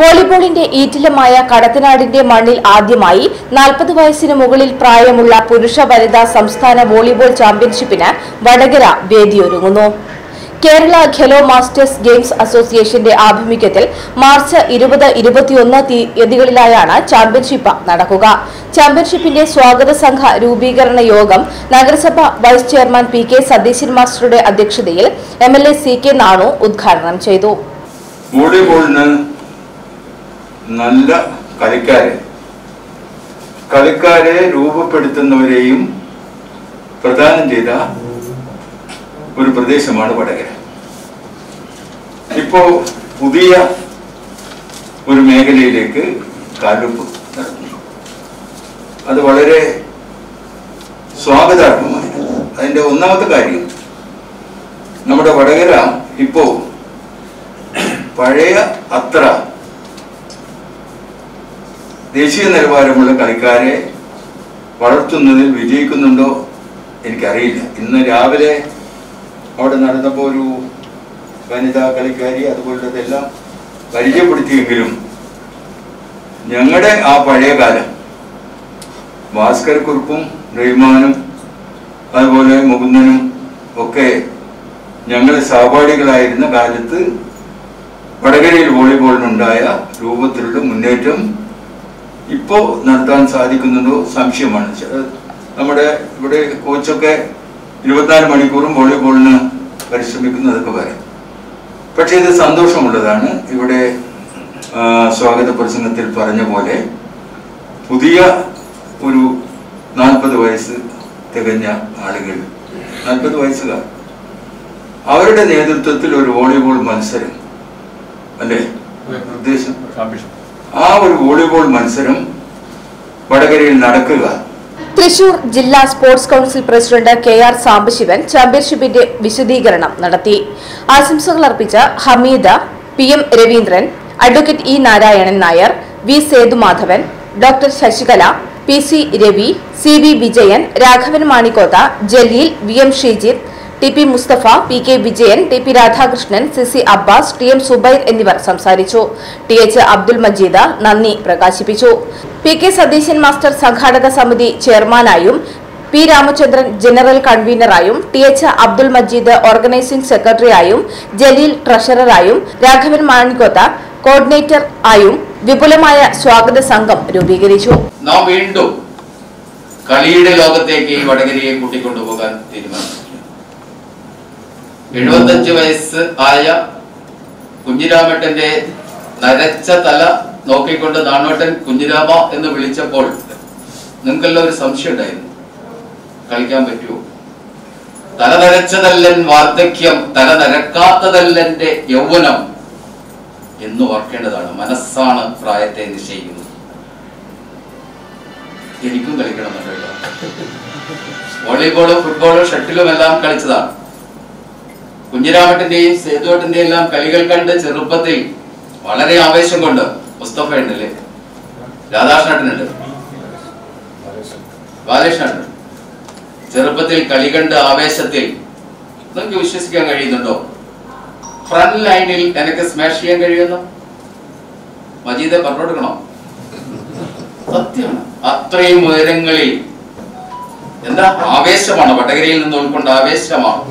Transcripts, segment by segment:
വോളിബോളിന്റെ ഈറ്റിലമായ കടത്തനാടിന്റെ മണ്ണിൽ ആദ്യമായി നാൽപ്പത് വയസ്സിന് മുകളിൽ പ്രായമുള്ള പുരുഷ വനിതാ സംസ്ഥാന വോളിബോൾ ചാമ്പ്യൻഷിപ്പിന് വടകര വേദിയൊരുങ്ങുന്നു. കേരള ഖെലോ മാസ്റ്റേഴ്സ് ഗെയിംസ് അസോസിയേഷന്റെ ആഭിമുഖ്യത്തിൽ മാർച്ച് ഇരുപത് ഇരുപത്തിയൊന്ന് തീയതികളിലായാണ് ചാമ്പ്യൻഷിപ്പ് നടക്കുക. ചാമ്പ്യൻഷിപ്പിന്റെ സ്വാഗത സംഘ രൂപീകരണ യോഗം നഗരസഭ vice chairman P K Satheesan മാസ്റ്ററുടെ അധ്യക്ഷതയിൽ M L A C K Nanu ഉദ്ഘാടനം ചെയ്തു. നല്ല കളിക്കാരെ. കളിക്കാരെ രൂപപ്പെടുത്തുന്നവരെയും പ്രദാനം ചെയ്ത ഒരു പ്രദേശമാണ് വടകര. ഇപ്പോ പുതിയ ഒരു മേഖലയിലേക്ക് കാലുപ്പ് നടത്തുന്നു അത് വളരെ സ്വാഗതാർഹമായിരുന്നു അതിന്റെ ഒന്നാമത്തെ കാര്യം നമ്മുടെ വടകര ഇപ്പോ പഴയ അത്ര ദേശീയ നിലവാരമുള്ള കളിക്കാരെ വളർത്തുന്നതിൽ വിജയിക്കുന്നുണ്ടോ എനിക്കറിയില്ല. ഇന്ന് രാവിലെ അവിടെ നടന്നപ്പോൾ ഒരു വനിതാ കളിക്കാരി അതുപോലുള്ളതെല്ലാം പരിചയപ്പെടുത്തിയെങ്കിലും ഞങ്ങളുടെ ആ പഴയ കാലം ഭാസ്കർ കുറുപ്പും റഹ്മാനും അതുപോലെ മുകുന്ദനും ഒക്കെ ഞങ്ങൾ സഹപാഠികളായിരുന്ന കാലത്ത് വടകരയിൽ വോളിബോളിനുണ്ടായ രൂപത്തിലുള്ള മുന്നേറ്റം ഇപ്പോ നടത്താൻ സാധിക്കുന്നുണ്ടോ സംശയമാണ്. നമ്മുടെ ഇവിടെ കോച്ചൊക്കെ ഇരുപത്തിനാല് മണിക്കൂറും വോളിബോളിന് പരിശ്രമിക്കുന്നതൊക്കെ വരെ പക്ഷേ ഇത് സന്തോഷമുള്ളതാണ്. ഇവിടെ സ്വാഗത പ്രസംഗത്തിൽ പറഞ്ഞ പോലെ പുതിയ ഒരു നാൽപ്പത് വയസ്സ് തികഞ്ഞ ആളുകൾ നാൽപ്പത് വയസ്സുകാർ അവരുടെ നേതൃത്വത്തിൽ ഒരു വോളിബോൾ മത്സരം അല്ലേ? ഉദ്ദേശം? ആ ഒരു വോളിബോൾ മത്സരം വടകരയിൽ നടക്കുക. തൃശൂർ ജില്ലാ sports council president K R Sambasivan ചാമ്പ്യൻഷിപ്പിന്റെ വിശദീകരണം നടത്തി. ആശംസകൾ അർപ്പിച്ച Hameeda P M Raveendran advocate E Narayanan Nair V Sethumadhavan doctor Sasikala P C Ravi C V Vijayan Raghavan Manikkoth Jaleel V M Sheejith T P Musthafa P K Vijayan T P Radhakrishnan C C Abbas T M Zubair എന്നിവർ സംസാരിച്ചു. T H Abdul Majeed നന്ദി പ്രകാശിപ്പിച്ചു. P K Satheesan master സംഘാടക സമിതി ചെയർമാനായും P Ramachandran general കൺവീനറായും T H Abdul Majeed organising സെക്രട്ടറിയായും Jaleel ട്രഷററായും Raghavan Manikkoth coordinator ആയും വിപുലമായ സ്വാഗത സംഘം രൂപീകരിച്ചു. നാം വീണ്ടും കളിയുടെ ലോകത്തേക്ക് വടകരയെ കൂട്ടിക്കൊണ്ടുപോകാൻ തീരുമാനിച്ചു. എഴുപത്തഞ്ച് വയസ്സ് ആയ കുഞ്ഞിരാമേട്ടന്റെ നരച്ച തല നോക്കിക്കൊണ്ട് നാണോട്ടൻ കുഞ്ഞിരാമ എന്ന് വിളിച്ചപ്പോൾ നിങ്ങൾക്കെല്ലാം ഒരു സംശയം ഉണ്ടായിരുന്നു. കളിക്കാൻ പറ്റുമോ? തല നരച്ചതല്ലൻ വാർദ്ധക്യം തല നരക്കാത്തതല്ലന്റെ യൗവനം എന്ന് ഓർക്കേണ്ടതാണ്. മനസ്സാണ് പ്രായത്തെ നിശ്ചയിക്കുന്നത്. എനിക്കും കളിക്കണമെന്നുണ്ടല്ലോ വോളിബോളും ഫുട്ബോളും ഷട്ടിലും എല്ലാം കളിച്ചതാണ്. കുഞ്ഞിരാമട്ടിന്റെയും സേതുവട്ടിന്റെയും എല്ലാം കളികൾ കണ്ട് ചെറുപ്പത്തിൽ വളരെ ആവേശം കൊണ്ട് മുസ്തഫ ഉണ്ടല്ലേ? രാധാകൃഷ്ണനുണ്ട്. ബാലകൃഷ്ണനുണ്ട്. ചെറുപ്പത്തിൽ കളി കണ്ട് ആവേശത്തിൽ നിങ്ങൾക്ക് വിശ്വസിക്കാൻ കഴിയുന്നുണ്ടോ? ഫ്രണ്ട് ലൈനിൽ എനിക്ക് സ്മാഷ് ചെയ്യാൻ കഴിയുന്നു? മജീദെ പറഞ്ഞുകൊടുക്കണോ? സത്യമാണ്. അത്രയും ഉയരങ്ങളിൽ എന്താ? ആവേശമാണ്? വടകരയിൽ നിന്ന് ഉൾക്കൊണ്ട ആവേശമാണ്?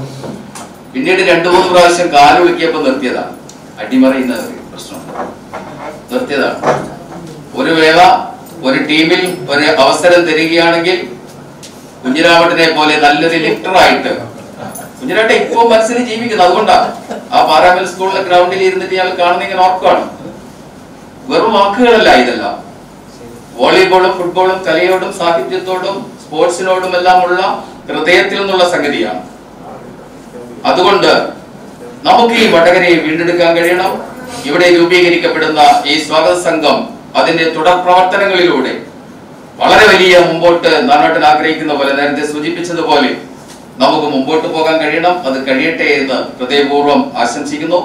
പിന്നീട് രണ്ടു മൂന്ന് പ്രാവശ്യം കാൽ വിളിക്കിയപ്പോ നിർത്തിയതാണ് അടിമറിയുന്ന പ്രശ്നം. നിർത്തിയതാണ്. ഒരു വേള ഒരു ടീമിൽ ഒരു അവസരം തരികയാണെങ്കിൽ കുഞ്ഞിരാമട്ടിനെ പോലെ നല്ലൊരു ലിറ്ററായിട്ട് കുഞ്ഞിരാട്ടെ ഇപ്പോ മനസ്സിന് ജീവിക്കുന്നത് അതുകൊണ്ടാണ് ആ പാരാമൽ സ്കൂളിലെ ഗ്രൗണ്ടിൽ ഇരുന്നിട്ട് ഞാൻ കാണുന്ന ഇങ്ങനെ ഓർക്കാണ് വെറും വാക്കുകളല്ല ഇതെല്ലാം. വോളിബോളും ഫുട്ബോളും കലയോടും സാഹിത്യത്തോടും സ്പോർട്സിനോടും എല്ലാം ഉള്ള ഹൃദയത്തിൽ നിന്നുള്ള സംഗതിയാണ്. അതുകൊണ്ട് നമുക്ക് ഈ വടകരയെ വീണ്ടെടുക്കാൻ കഴിയണം. ഇവിടെ രൂപീകരിക്കപ്പെടുന്ന ഈ സ്വാഗത സംഘം അതിന്റെ തുടർ പ്രവർത്തനങ്ങളിലൂടെ വളരെ വലിയ മുമ്പോട്ട് നാനോട്ടൻ ആഗ്രഹിക്കുന്ന പോലെ നേരത്തെ സൂചിപ്പിച്ചതുപോലെ നമുക്ക് മുമ്പോട്ട് പോകാൻ കഴിയണം. അത് കഴിയട്ടെ എന്ന് ഹൃദയപൂർവം ആശംസിക്കുന്നു.